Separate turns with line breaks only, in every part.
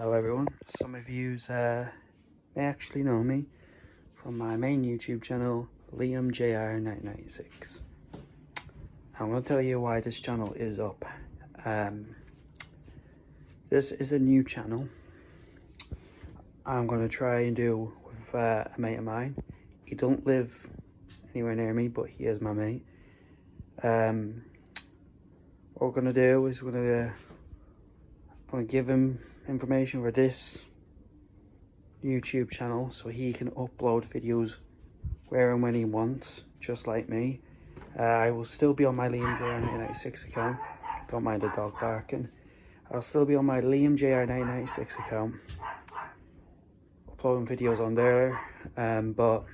Hello everyone. Some of you uh, may actually know me from my main YouTube channel, LiamJR996. I'm going to tell you why this channel is up. Um, this is a new channel. I'm going to try and do with uh, a mate of mine. He don't live anywhere near me, but he is my mate. Um, what we're going to do is we're going to To give him information for this YouTube channel so he can upload videos where and when he wants, just like me. Uh, I will still be on my Liam JR996 account. Don't mind the dog barking. I'll still be on my Liam JR996 account. Uploading videos on there. Um, but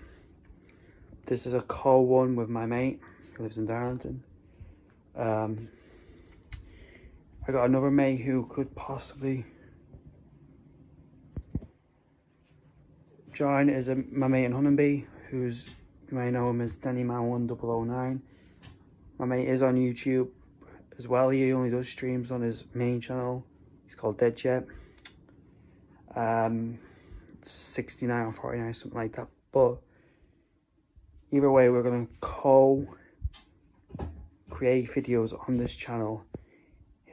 this is a call one with my mate who lives in Darlington. Um, I got another mate who could possibly join is a, my mate in Huntingby, who's you may know him as Danny Man 1009. My mate is on YouTube as well. He only does streams on his main channel. He's called Dead Jet. Um, 69 or 49, something like that. But either way, we're gonna co create videos on this channel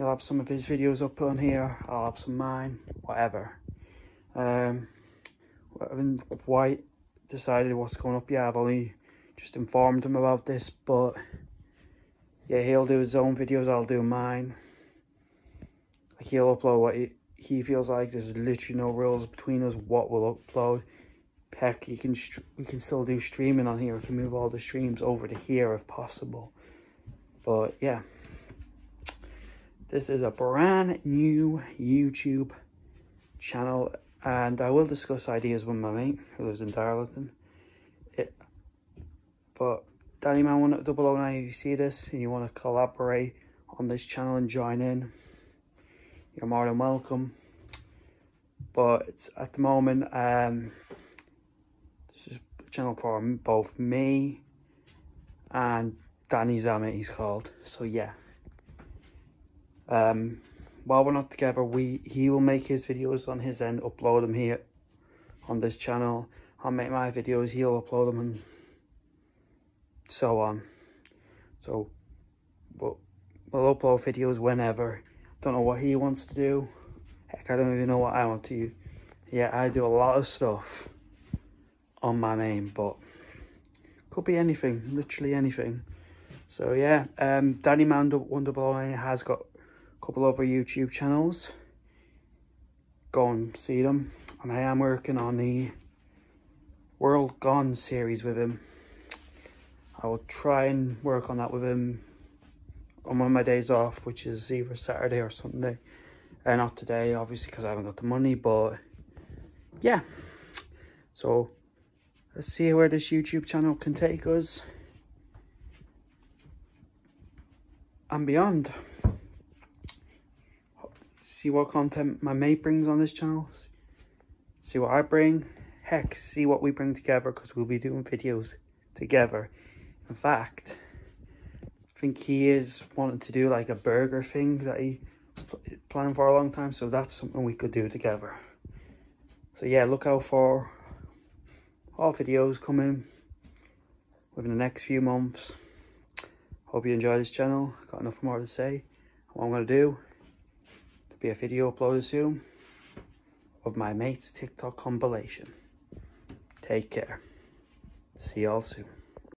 he'll have some of his videos up on here i'll have some mine whatever. Um I haven't quite decided what's going up yet i've only just informed him about this but yeah he'll do his own videos i'll do mine. He'll upload what he, he feels like there's literally no rules between us what we'll upload. Heck you can we can still do streaming on here we can move all the streams over to here if possible. But yeah this is a brand new YouTube channel and I will discuss ideas with my mate who lives in Darlington. It, but Danny Man 1009, if you see this and you want to collaborate on this channel and join in, you're more than welcome. But at the moment, um, this is a channel for both me and Danny Zammit, he's called. So yeah. Um, while we're not together, we he will make his videos on his end, upload them here on this channel. I'll make my videos, he'll upload them and so on. So, we'll, we'll upload videos whenever. Don't know what he wants to do. Heck, I don't even know what I want to. do. Yeah, I do a lot of stuff on my name, but could be anything, literally anything. So yeah, um, Danny Man Wonderboy has got couple other YouTube channels. Go and see them. And I am working on the World Gone series with him. I will try and work on that with him on one of my days off, which is either Saturday or Sunday. Uh, not today, obviously, because I haven't got the money, but yeah. So, let's see where this YouTube channel can take us. And beyond see what content my mate brings on this channel, see what I bring, heck, see what we bring together because we'll be doing videos together. In fact, I think he is wanting to do like a burger thing that he planning for a long time, so that's something we could do together. So yeah, look out for all videos coming within the next few months. Hope you enjoy this channel. Got enough more to say. What I'm going to do be a video uploaded soon of my mate's TikTok compilation. Take care. See y'all soon.